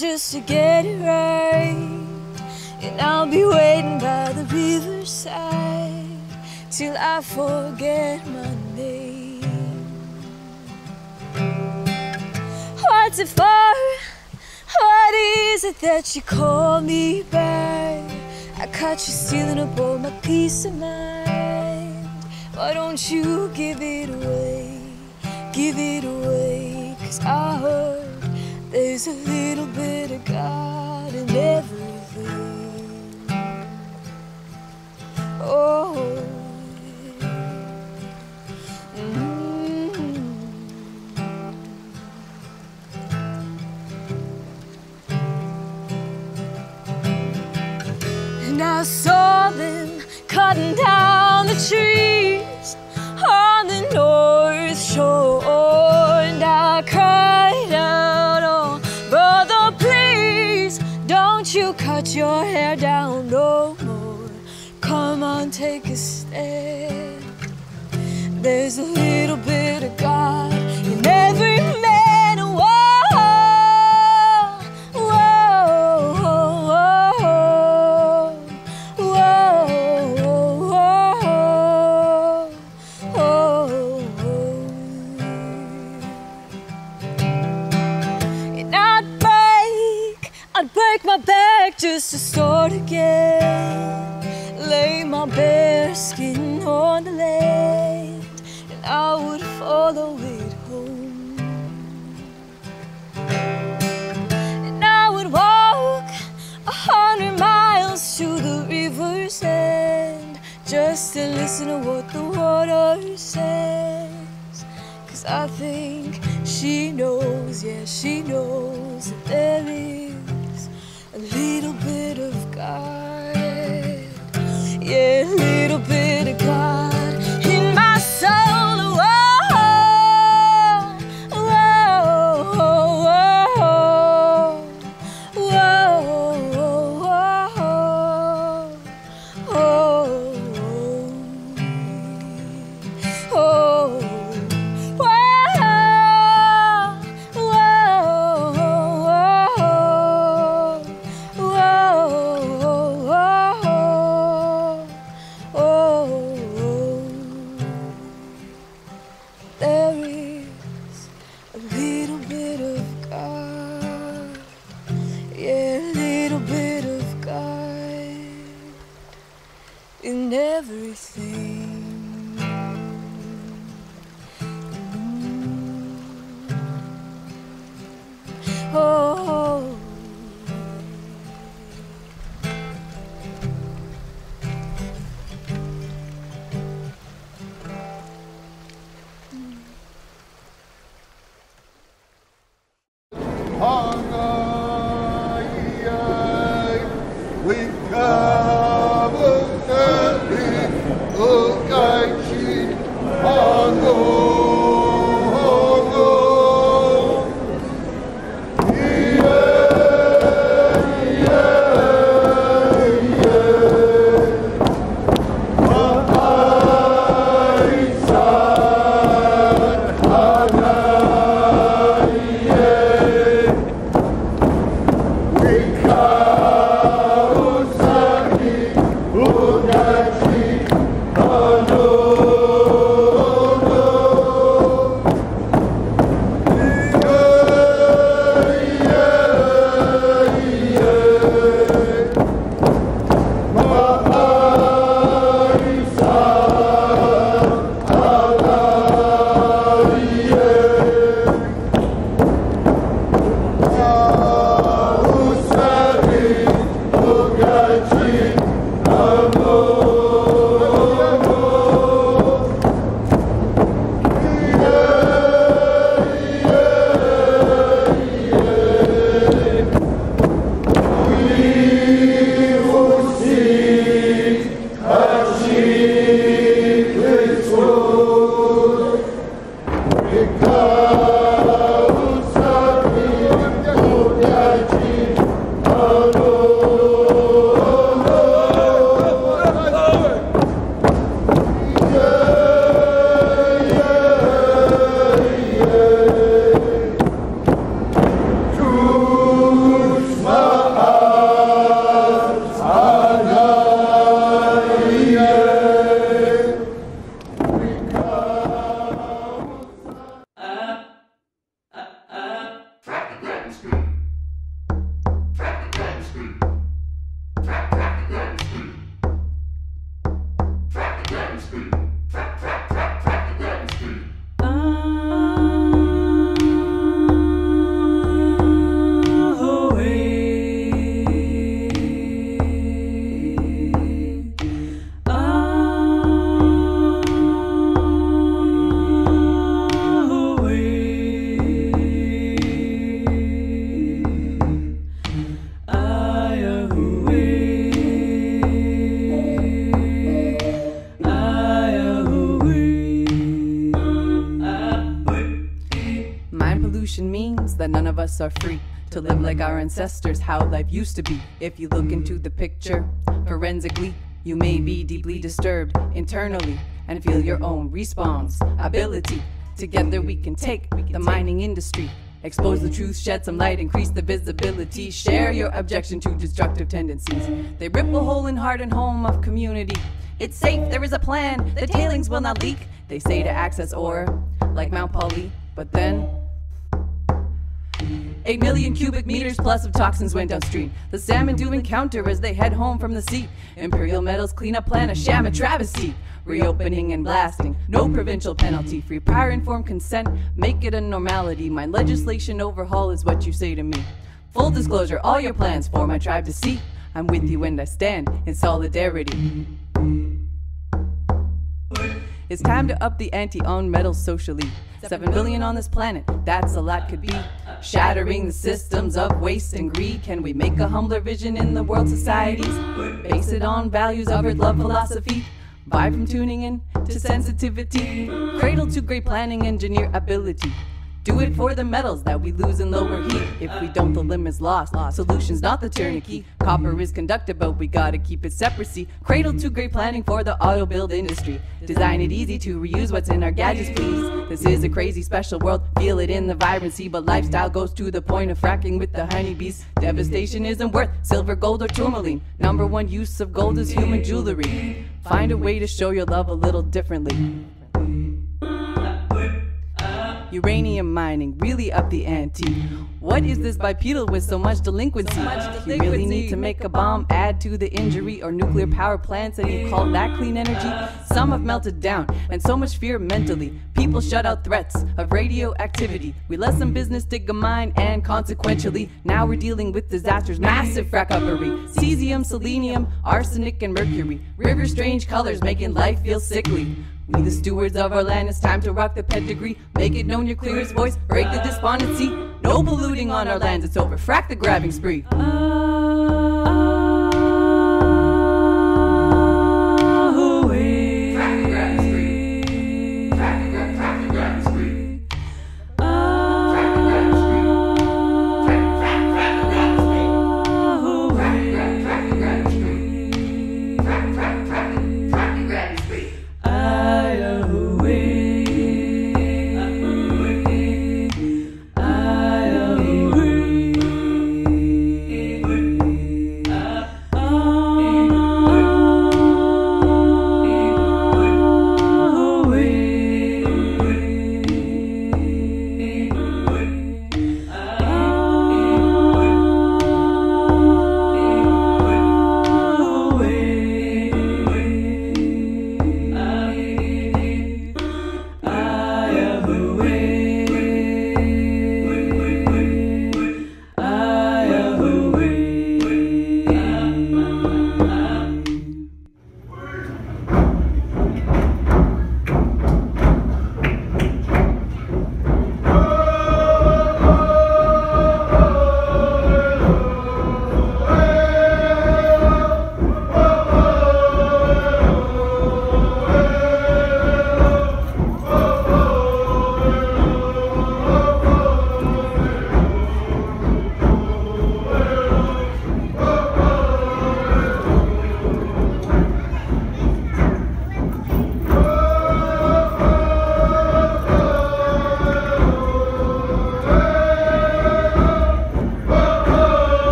just to get it right. And I'll be waiting by the riverside till I forget my name. What's it for? What is it that you call me by? I caught you stealing up all my peace of mind. Why don't you give it away? Give it away, cause I heard. There's a little bit of God in everything. Oh. Mm-hmm. And I saw them cutting down the tree. take a stand. There's a little bit of God in every man. Whoa, whoa, whoa, whoa, whoa, whoa. And I'd break, I'd break my back just to start again. My bare skin on the land, and I would follow it home. And I would walk a hundred miles to the river's end, just to listen to what the water says. Cause I think she knows, yeah, she knows that there is a little bit of God. Yeah, us are free to live like our ancestors, how life used to be. If you look into the picture forensically, you may be deeply disturbed internally and feel your own response ability. Together we can take the mining industry. Expose the truth, shed some light, increase the visibility. Share your objection to destructive tendencies. They rip a hole in heart and home of community. It's safe, there is a plan. The tailings will not leak. They say to access ore, like Mount Polley, but then Eight million cubic meters plus of toxins went downstream. The salmon do encounter as they head home from the sea. Imperial Metals cleanup plan, a sham, a travesty. Reopening and blasting, no provincial penalty. Free prior informed consent, make it a normality. My legislation overhaul is what you say to me. Full disclosure, all your plans for my tribe to see. I'm with you and I stand in solidarity. It's time to up the ante on metals socially. Seven billion on this planet, that's a lot could be. Shattering the systems of waste and greed. Can we make a humbler vision in the world societies? Base it on values of earth love philosophy. Vibe from tuning in to sensitivity. Cradle to great planning, engineer ability. Do it for the metals that we lose in lower heat. If we don't, the limit's lost. Solutions not the turnkey. Copper is conductive, but we gotta keep it separacy. Cradle to great planning for the auto build industry. Design it easy to reuse what's in our gadgets, please. This is a crazy special world. Feel it in the vibrancy, but lifestyle goes to the point of fracking with the honeybees. Devastation isn't worth silver, gold, or tourmaline. Number one use of gold is human jewelry. Find a way to show your love a little differently. Uranium mining really up the ante. What is this bipedal with so much delinquency? You really need to make a bomb, add to the injury, or nuclear power plants, and you call that clean energy? Some have melted down, and so much fear mentally. People shut out threats of radioactivity. We let some business dig a mine, and consequentially, now we're dealing with disasters, massive frackupery. Cesium, selenium, arsenic, and mercury. River strange colors making life feel sickly. We the stewards of our land, it's time to rock the pedigree. Make it known your clearest voice, break the despondency. No polluting on our lands, it's over. Frack the grabbing spree. Oh.